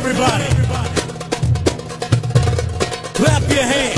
everybody your hands.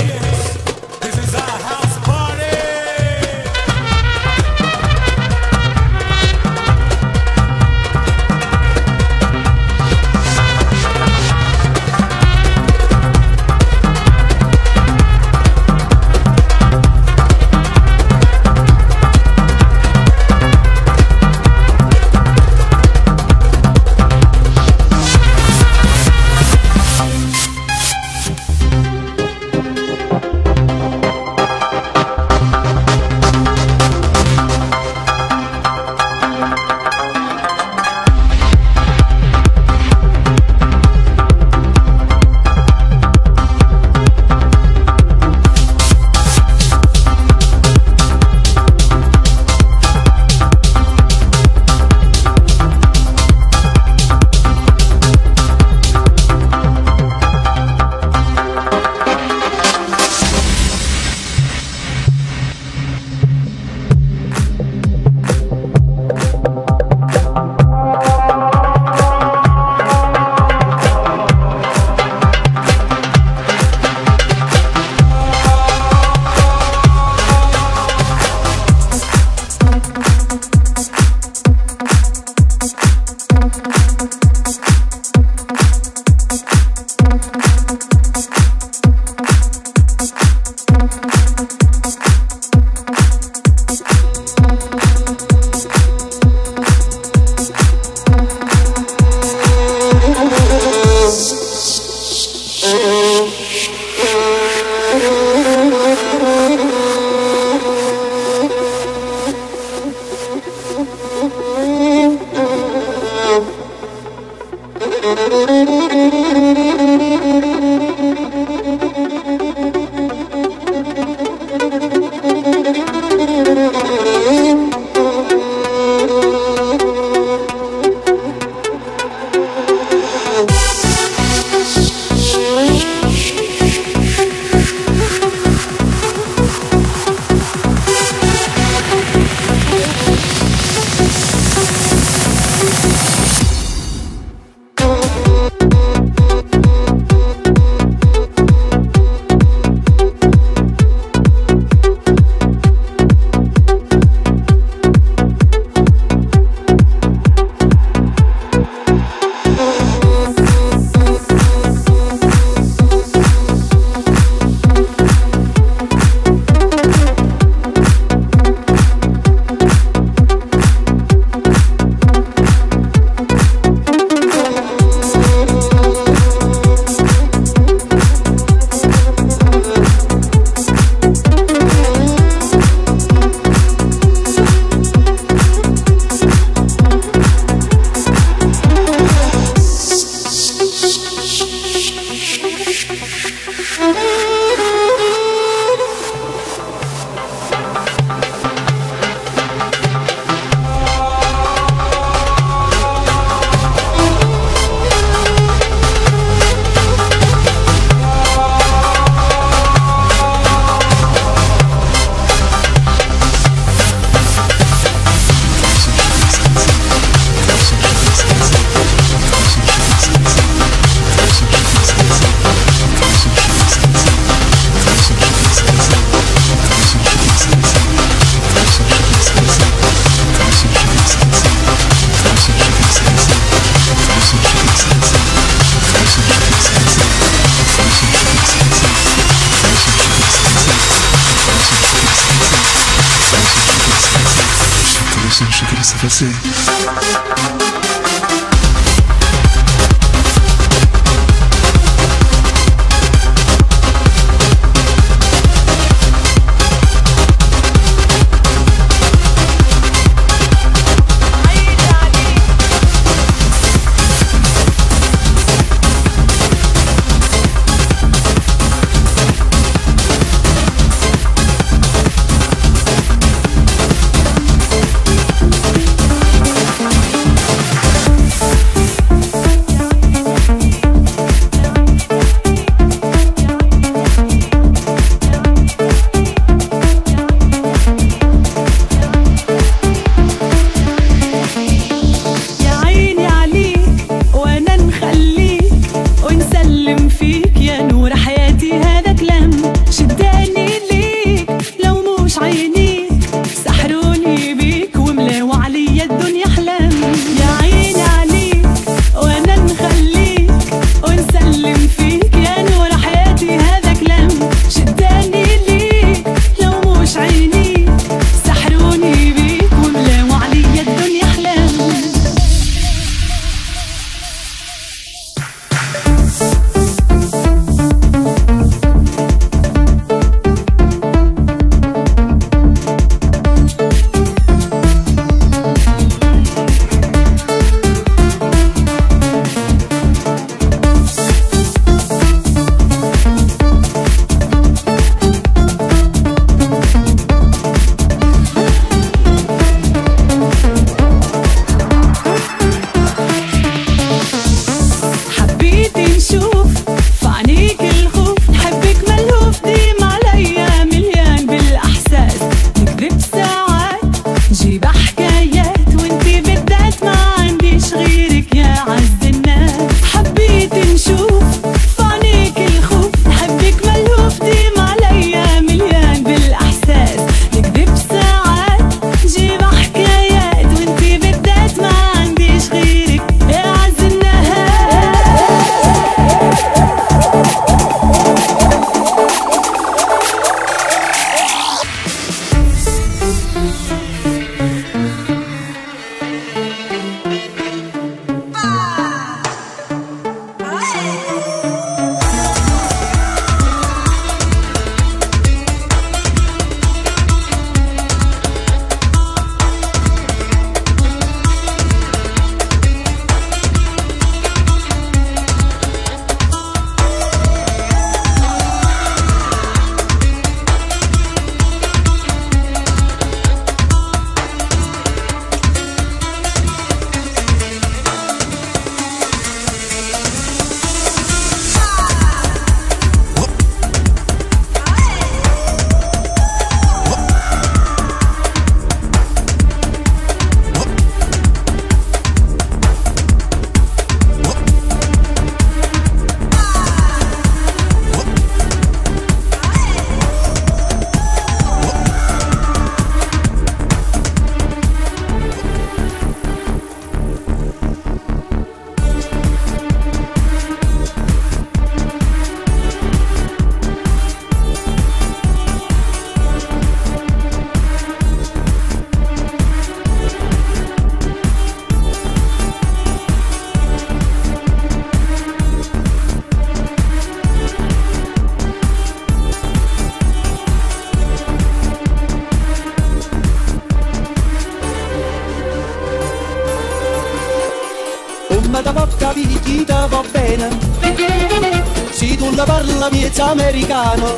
Parla miezza americano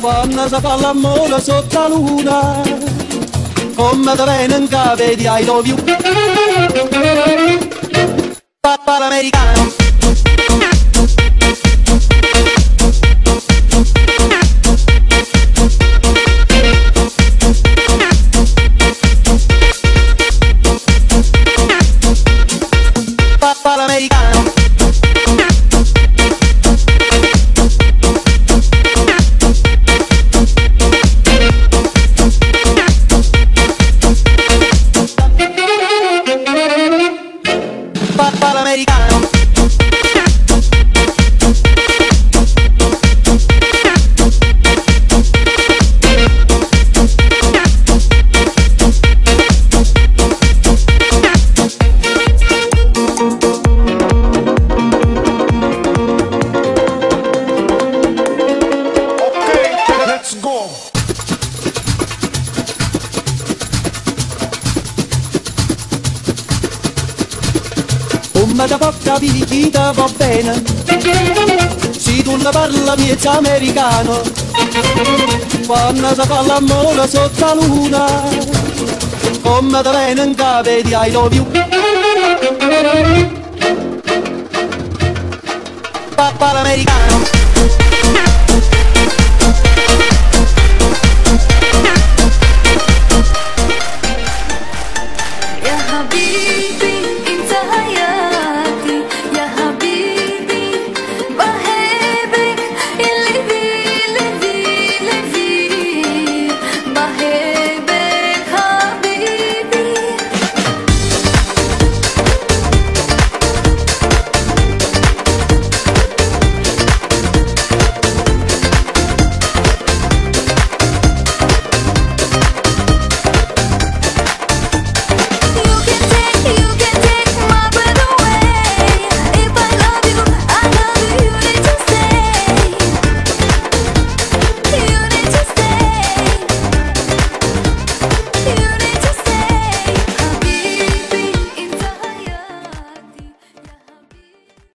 Quando si fa l'amore sotto la luna Come te viene in capo di I love you. Papà l'americano Come da chi te va bene. Se tu ne parla miezza americano. Quando si fa l'amore sotto la luna Come te viene in capo di I love you. Papà l'americano